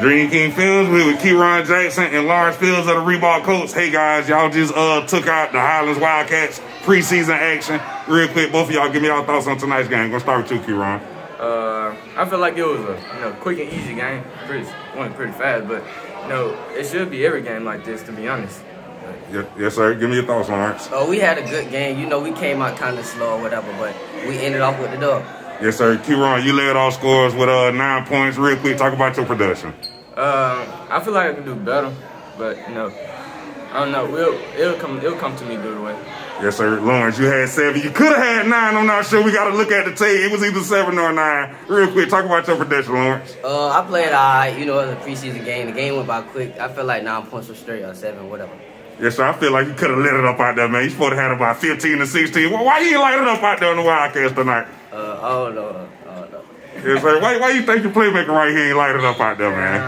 Dream King Films we with Keron Jackson and Lawrence Fields of the Reebok Colts. Hey guys, y'all just uh took out the Highlands Wildcats preseason action. Real quick, both of y'all give me y'all thoughts on tonight's game. I'm gonna start with you, Keron. Uh, I feel like it was a you know quick and easy game. Pretty went pretty fast, but you know it should be every game like this to be honest. Yes, yes, sir. Give me your thoughts, Lawrence. Oh, we had a good game. You know, we came out kind of slow or whatever, but we ended off with the dub. Yes, sir. Keron, you led all scores with uh nine points. Real quick, talk about your production. Uh, I feel like I can do better, but you know, I don't know. We'll, it'll come. It'll come to me the way. Yes, sir. Lawrence, you had seven. You could have had nine. I'm not sure. We got to look at the tape. It was either seven or nine. Real quick, talk about your production, Lawrence. Uh, I played alright. You know, it was a preseason game. The game went by quick. I felt like nine points was straight or seven, whatever. Yes, sir. I feel like you could have lit it up out there, man. You supposed to have about 15 to 16. Why you ain't light it up out there on the Wildcats tonight? Uh, I don't know. I don't know. Yes, sir. Why, why you think your playmaker right here ain't light it up out there, man?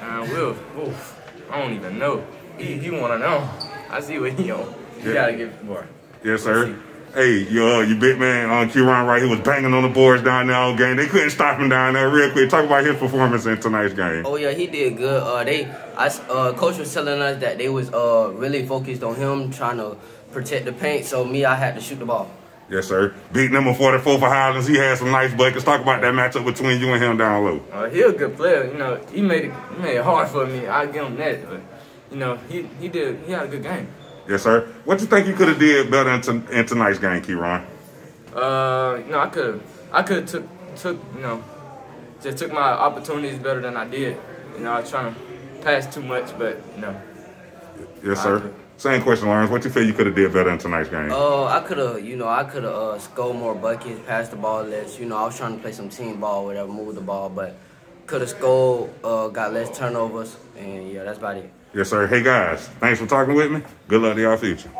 Uh, uh, Will, oof, I don't even know. He, he wanna know. I see what he on. You Yeah. gotta give more. Yes, sir. Hey, yo, uh, you big man on Keron right here was banging on the boards down there all game. They couldn't stop him down there. Real quick, talk about his performance in tonight's game. Oh yeah, he did good. Uh, they, I, s- uh, coach was telling us that they was uh really focused on him trying to protect the paint. So me, I had to shoot the ball. Yes, sir. Beat number 44 for Highlands. He had some nice buckets. Talk about that matchup between you and him down low. Uh, he a good player. You know, he made it. He made it hard for me. I give him that. But you know, he he did. He had a good game. Yes, sir. What you think you could have did better in, t- in tonight's game, Keron? Uh, you know, I could I could took took you know just took my opportunities better than I did. You know, I was trying to pass too much, but you know, Yes, sir. agree. Same question, Lawrence. What you feel you could have did better in tonight's game? Uh, I could have, you know, I could have uh, scored more buckets, passed the ball less. You know, I was trying to play some team ball, whatever, move the ball, but could have scored, uh, got less turnovers, and yeah, that's about it. Yes, sir. Hey, guys. Thanks for talking with me. Good luck to y'all future.